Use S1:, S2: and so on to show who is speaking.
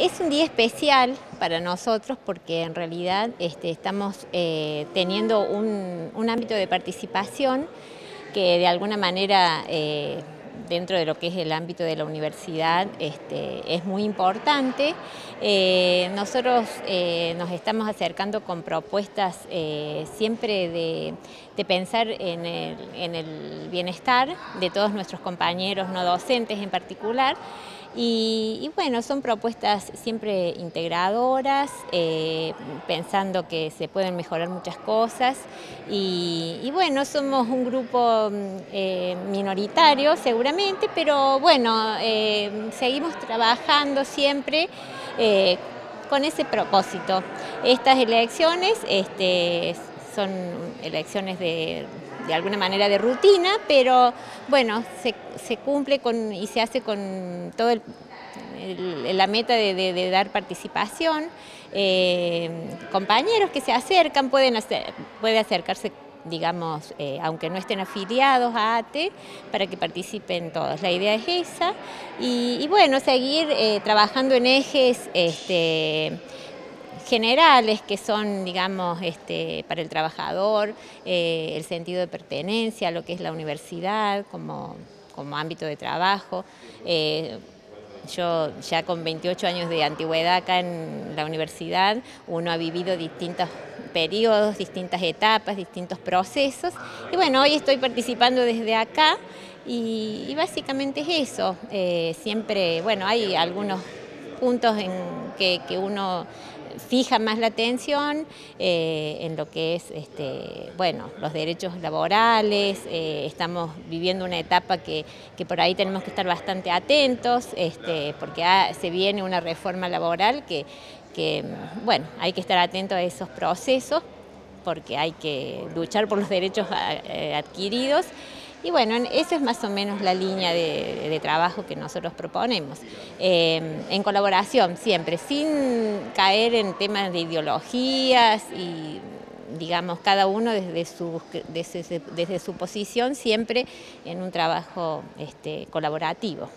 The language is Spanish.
S1: Es un día especial para nosotros porque en realidad este, estamos eh, teniendo un, ámbito de participación que de alguna manera eh, dentro de lo que es el ámbito de la universidad este, es muy importante. Eh, nosotros nos estamos acercando con propuestas siempre de, pensar en el bienestar de todos nuestros compañeros no docentes en particular y, bueno, son propuestas siempre integradoras, eh, pensando que se pueden mejorar muchas cosas y, bueno, somos un grupo mm, eh, minoritario seguramente, pero bueno, eh, seguimos trabajando siempre con ese propósito. Estas elecciones este, son elecciones de de alguna manera de rutina, pero bueno, se, cumple con, y se hace con todo la meta de, dar participación. Eh, compañeros que se acercan pueden hacer, puede acercarse digamos, eh, aunque no estén afiliados a ATE, para que participen todos. La idea es esa. Y, bueno, seguir eh, trabajando en ejes este, generales que son, digamos, este, para el trabajador, eh, el sentido de pertenencia, lo que es la universidad como, ámbito de trabajo. Eh, yo ya con 28 años de antigüedad acá en la universidad, uno ha vivido distintos periodos, distintas etapas, distintos procesos. Y bueno, hoy estoy participando desde acá y, básicamente es eso. Eh, siempre, bueno, hay algunos puntos en que, uno fija más la atención eh, en lo que es este, bueno, los derechos laborales, eh, estamos viviendo una etapa que, por ahí tenemos que estar bastante atentos, este, porque se viene una reforma laboral que, que, bueno, hay que estar atentos a esos procesos, porque hay que luchar por los derechos eh, adquiridos. Y bueno, eso es más o menos la línea de, trabajo que nosotros proponemos. Eh, en colaboración siempre, sin caer en temas de ideologías y digamos cada uno desde su, desde, su posición siempre en un trabajo este, colaborativo.